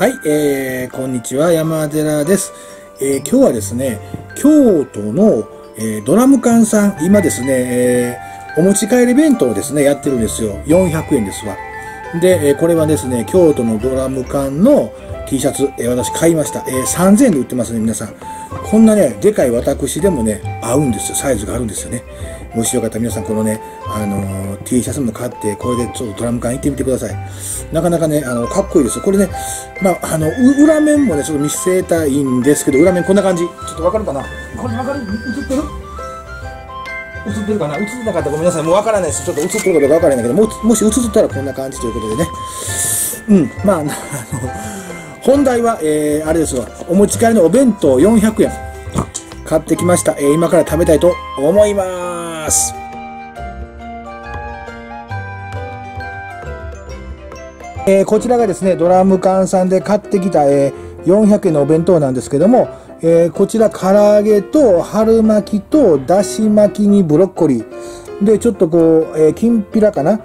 はい、えー、こんにちは、山寺です。えー、今日はですね、京都の、えードラム缶さん、今ですね、えーお持ち帰り弁当をですね、やってるんですよ。400円ですわ。で、えーこれはですね、京都のドラム缶の T シャツ、えー私買いました。えー3000円で売ってますね、皆さん。こんなね、でかい私でもね、合うんですよ。サイズがあるんですよね。もしよかったら皆さん、このね、あのー T シャツも買って、これでちょっとドラム缶行ってみてください。なかなかね、あの、かっこいいですよ。これね、まあ、あの、裏面もね、ちょっと見せたいんですけど、裏面こんな感じ。ちょっとわかるかな？これわかる？映ってる？映ってるかな？映ってなかったらごめんなさい。もうわからないです。ちょっと映ってるかどうかわからないんだけど、ももし映ったらこんな感じということでね。うん、まあ、あの、本題は、えー、あれですわ。お持ち帰りのお弁当400円。買ってきました。えー今から食べたいと思います。えーこちらがですね、ドラム缶さんで買ってきた、えー400円のお弁当なんですけども、えーこちら唐揚げと春巻きとだし巻きにブロッコリー。で、ちょっとこう、えーきんぴらかな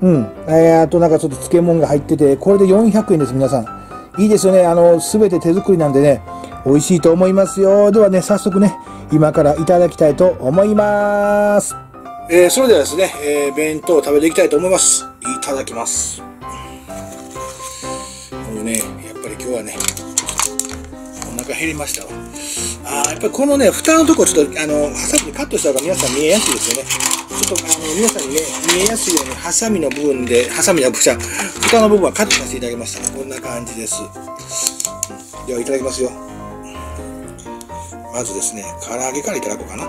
うん。えーあとなんかちょっと漬物が入ってて、これで400円です、皆さん。いいですよね。あの、すべて手作りなんでね、美味しいと思いますよ。ではね、早速ね、今からいただきたいと思います。えーそれではですね、えー弁当を食べていきたいと思います。いただきます。もうね、やっぱり今日はね、お腹減りましたわ。あやっぱりこのね、蓋のとこちょっと、あの、ハサミでカットした方が皆さん見えやすいですよね。ちょっと、あの、皆さんにね、見えやすいように、ハサミの部分で、ハサミの部分、蓋の部分はカットさせていただきました。こんな感じです。では、いただきますよ。まずですね、唐揚げからいただこうかな。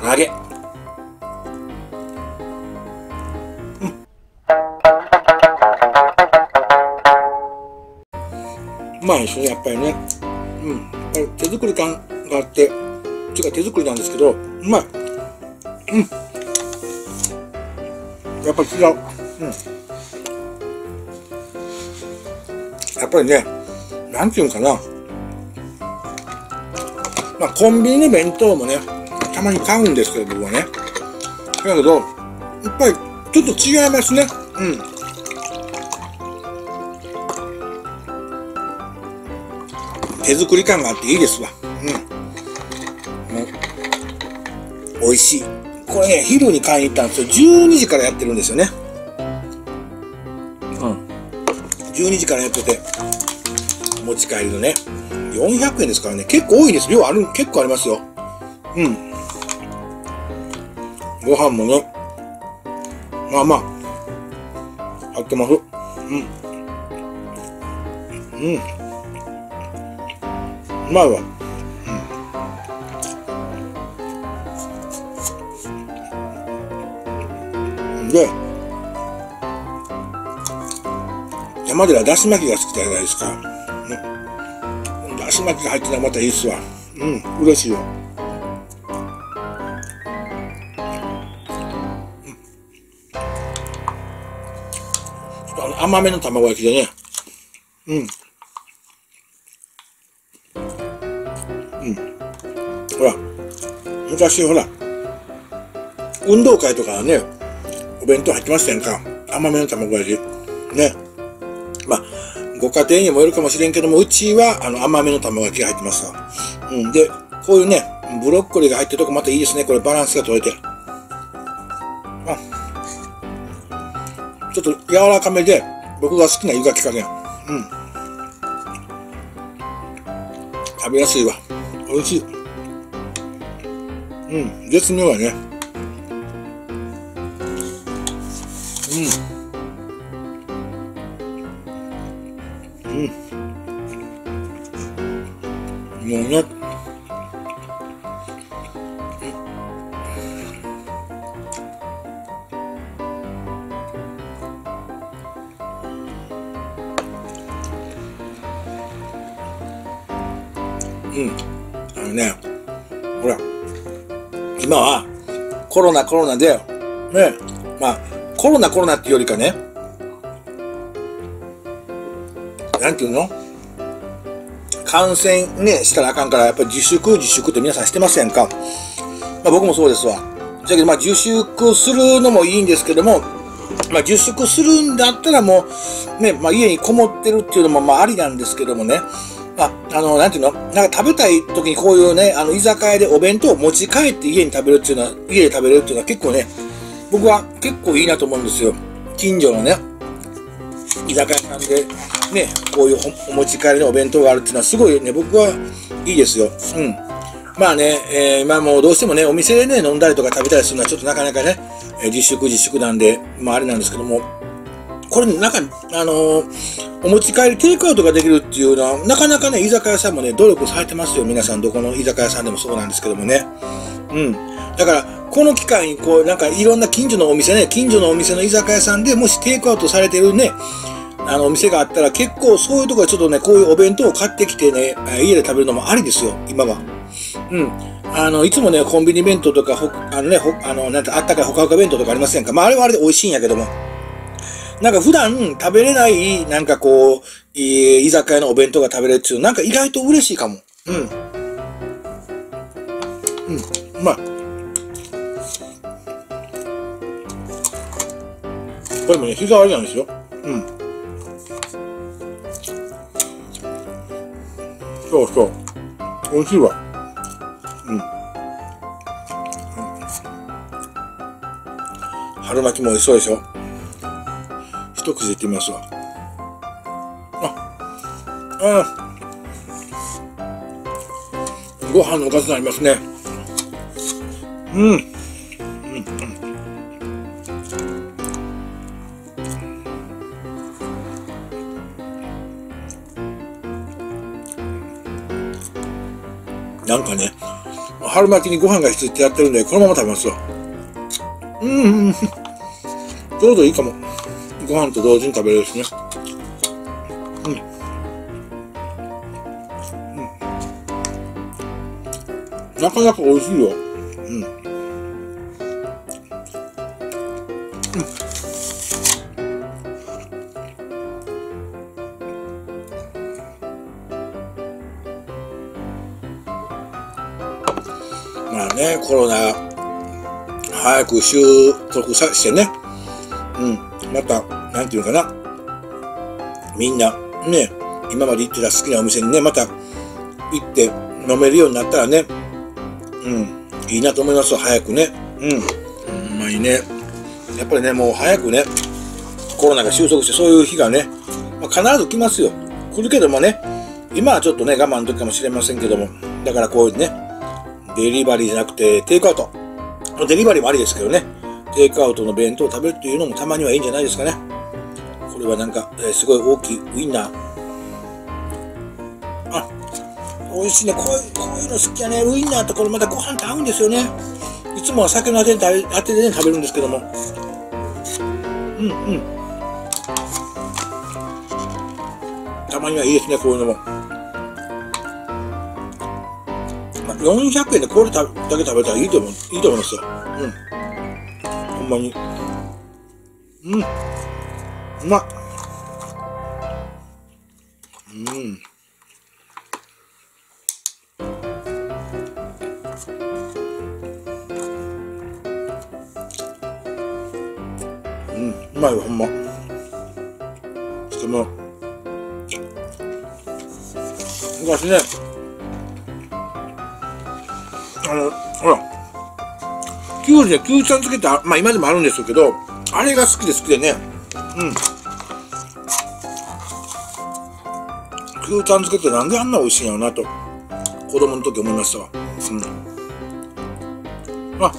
唐揚げ。うんうまいですね、やっぱりね。うん。手作り感があって、ちゅうか手作りなんですけど、うまい。うん。やっぱり違う。うん。やっぱりね、なんていうんかな。まあ、コンビニの弁当もね、たまに買うんですけど、僕はね。だけど、やっぱり、ちょっと違いますね。うん。手作り感があっていいですわ。うん。もう美味しい。これね、昼に買いに行ったんですよ。12時からやってるんですよね。うん。12時からやってて、持ち帰りのね、400円ですからね、結構多いです。量ある、結構ありますよ。うん。ご飯もね、まあまあ、入ってます。うん。うん。うまいわ。うん。で、山寺だし巻きが好きじゃないですか。ね。だし巻きが入ってたらまたいいっすわ。うん、嬉しいよ。ちょっとあの甘めの卵焼きでね。うん。昔ほら、運動会とかね、お弁当入ってましたやんか。甘めの卵焼き。ね。まあ、ご家庭にもよるかもしれんけども、うちはあの甘めの卵焼きが入ってますわ。うん。で、こういうね、ブロッコリーが入ってるとこまたいいですね。これバランスが取れて。あ、ちょっと柔らかめで、僕が好きな湯がき加減。うん。食べやすいわ。美味しい。うん、絶妙やね。うん。うん。もうね。今はコロナコロナで、ね、まあ、コロナコロナっていうよりかね、なんていうの？感染ね、したらあかんから、やっぱり自粛自粛って皆さんしてますやんか？まあ僕もそうですわ。だけどまあ自粛するのもいいんですけども、まあ、自粛するんだったらもう、ね、まあ、家にこもってるっていうのも、まあ、ありなんですけどもね。あ、あの、なんていうの？なんか食べたい時にこういうね、あの、居酒屋でお弁当を持ち帰って家に食べるっていうのは、家で食べれるっていうのは結構ね、僕は結構いいなと思うんですよ。近所のね、居酒屋さんで、ね、こういうお持ち帰りのお弁当があるっていうのはすごいね、僕はいいですよ。うん。まあね、えー、今もうどうしてもね、お店でね、飲んだりとか食べたりするのはちょっとなかなかね、え自粛自粛なんで、まああれなんですけども、これなんか、あのー、お持ち帰りテイクアウトができるっていうのは、なかなかね、居酒屋さんもね、努力されてますよ。皆さん、どこの居酒屋さんでもそうなんですけどもね。うん。だから、この機会に、こう、なんかいろんな近所のお店ね、近所のお店の居酒屋さんでもしテイクアウトされてるね、あの、お店があったら結構そういうところでちょっとね、こういうお弁当を買ってきてね、家で食べるのもありですよ、今は。うん。あの、いつもね、コンビニ弁当とか、ほあのね、ほあの、なんて、あったかいほかほか弁当とかありませんか？まあ、あれはあれで美味しいんやけども。なんか普段食べれない、なんかこう、居酒屋のお弁当が食べれるっていうなんか意外と嬉しいかも。うん。うん、うまい。これもね、日替わりなんですよ。うん。そうそう。美味しいわ。うん。春巻きも美味しそうでしょ。一口いってみますわ。あ、あご飯のおかずになりますね。うん。うん、うん。なんかね、春巻きにご飯が必要ってやってるんで、このまま食べますわ。うん、うん、ちょうどいいかも。ご飯と同時に食べれるしね。うん。うん。なかなか美味しいよ。うん。うん。まあね、コロナ、早く収束さしてね、うん、また、なんていうのかな、みんな、ね、今まで行ってた好きなお店にね、また行って飲めるようになったらね、うん、いいなと思いますよ早くね。うん。ほんまにね。やっぱりね、もう早くね、コロナが収束して、そういう日がね、まあ、必ず来ますよ。来るけどもね、今はちょっとね、我慢の時かもしれませんけども、だからこういうね、デリバリーじゃなくて、テイクアウト。デリバリーもありですけどね、テイクアウトの弁当を食べるっていうのもたまにはいいんじゃないですかね。れはなんか、えー、すごい大きいウインナー。あ、美味しいね。こういう、こういうの好きやね。ウインナーとこれまたご飯と合うんですよね。いつもは酒のあてで当てでね、食べるんですけども。うんうん。たまにはいいですね、こういうのも。まあ、400円でこれだけ食べたらいいと思う、いいと思いますよ。うん。ほんまに。うん。うまっ。昔ね、あの、ほら、きゅうりできゅうちゃんつけて、まあ今でもあるんですけど、あれが好きで好きでね、うん。牛タン漬けってなんであんな美味しいんやろなと、子供の時思いましたわ。うん。あ、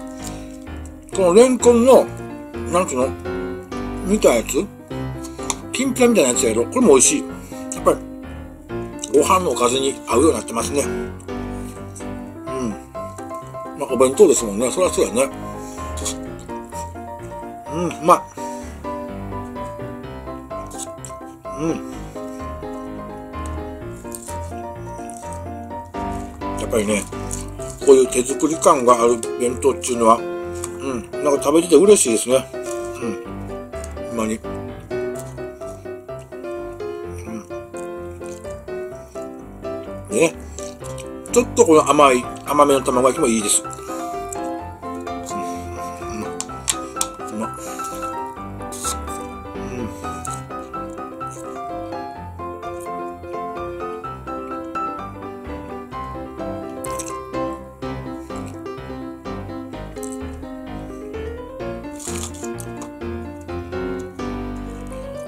このレンコンの、なんつうの見たやつ？きんぴらみたいなやつやけど、これも美味しい。やっぱり、ご飯のおかずに合うようになってますね。うん。まあ、お弁当ですもんね。そりゃそうやね。うん、うまい。うんやっぱりねこういう手作り感がある弁当っていうのはうんなんか食べてて嬉しいですねうんほんまにね。ちょっとこの甘い、甘めの卵焼きもいいです。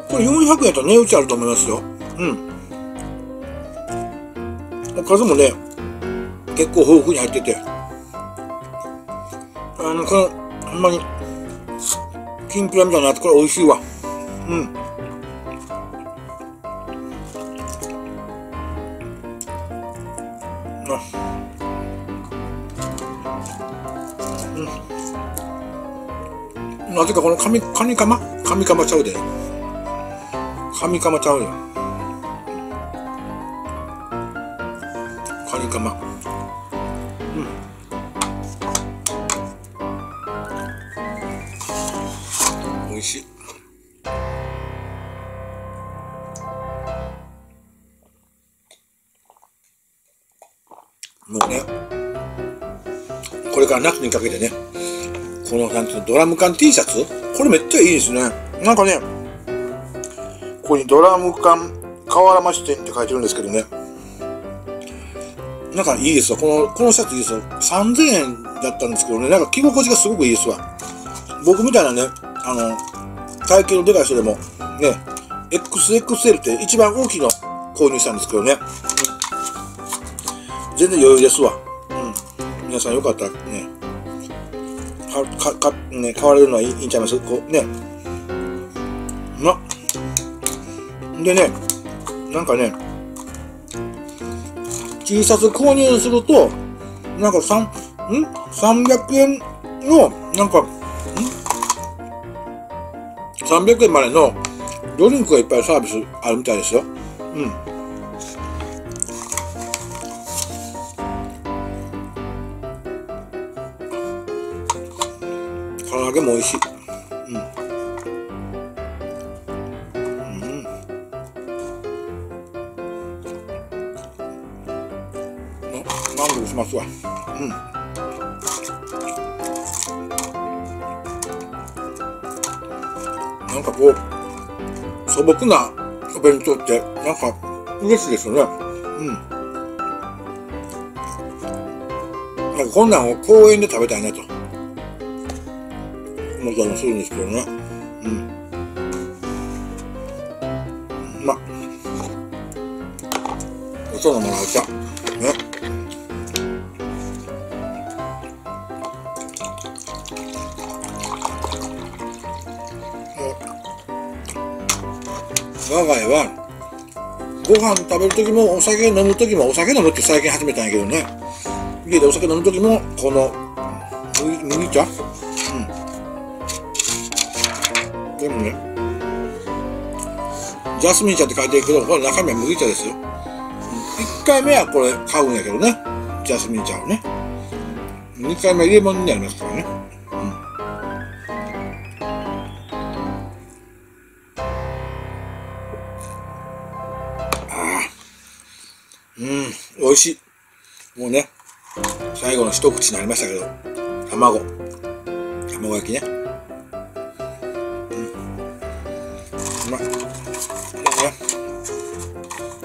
これ400円と値打ちあると思いますよ。うん。数もね、結構豊富に入ってて、あの、この、ほんまに、きんぴらみたいなやつ、これ美味しいわ。うん。うん。なぜかこのカミ、カニカマ？カミカマちゃうで。カミカマちゃうよ。カニカマ。美味しい。もうねこれから夏にかけてねこのなんていうのドラム缶 T シャツ？これめっちゃいいですね。なんかねここにドラム缶河原町店って書いてるんですけどね。なんかいいですわ。この、このシャツいいですよ。3000円だったんですけどね、なんか着心地がすごくいいですわ。僕みたいなね、あの、体型のでかい人でも、ね、XXL って一番大きいの購入したんですけどね。うん、全然余裕ですわ。うん。皆さんよかったらね、か、か、か、ね、買われるのはいいんちゃいます？こう、ね。ま。でね、なんかね、T シャツ購入すると、なんか3、ん ?300 円の、なんか、ん？300円までのドリンクがいっぱいサービスあるみたいですよ。うん。満足しますわ。うん。なんかこう、素朴なお弁当って、なんか嬉しいですよね。うん。なんかこんなんを公園で食べたいなと。思ったりもするんですけどね。うん。まお茶飲まなお茶。我が家は、ご飯食べるときもお酒飲むときも、お酒飲むって最近始めたんやけどね。家でお酒飲むときも、この麦、茶？うん。でもね、ジャスミン茶って書いてるけど、これ中身は麦茶ですよ。1回目はこれ買うんやけどね。ジャスミン茶をね。2回目入れ物になりますからね。美味しい。もうね、最後の一口になりましたけど、卵。卵焼きね。うん。うまい。ね。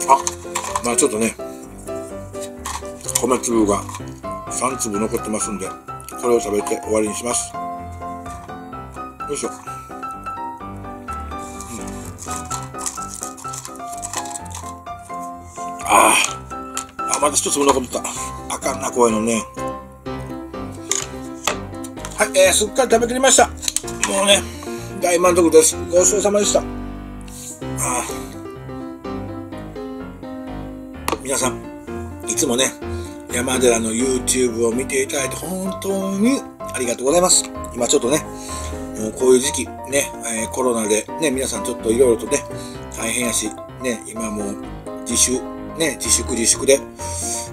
あ、まあちょっとね、米粒が3粒残ってますんで、これを食べて終わりにします。よいしょ。まだ一つも残った。あかんな、こういうのね。はい、えー、すっかり食べきりました。もうね、大満足です。ごちそうさまでした。あ皆さん、いつもね、山寺の YouTube を見ていただいて本当にありがとうございます。今ちょっとね、もうこういう時期、ね、えー、コロナでね、皆さんちょっといろいろとね、大変やし、ね、今もう自主ね、自粛自粛で。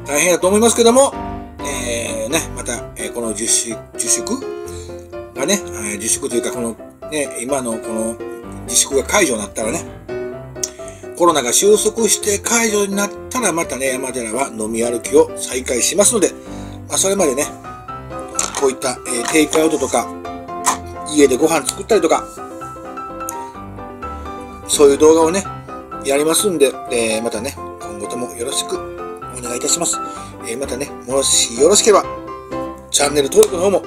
大変だと思いますけども、えー、ね、また、えー、この自粛、自粛？がね、え自粛というか、このね、今のこの自粛が解除になったらね、コロナが収束して解除になったらまたね、山寺は飲み歩きを再開しますので、まあ、それまでね、こういった、えー、テイクアウトとか、家でご飯作ったりとか、そういう動画をね、やりますんで、えー、またね、ともよろしくお願いいたします。えー、またね、もしよろしければ、チャンネル登録の方も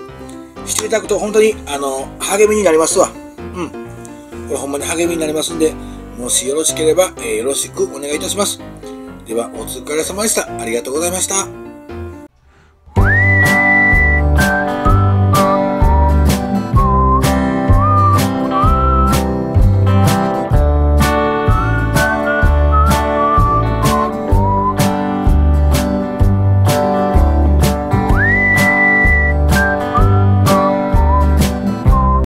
していただくと本当に、あの、励みになりますわ。うん。これほんまに励みになりますんで、もしよろしければ、えー、よろしくお願いいたします。では、お疲れ様でした。ありがとうございました。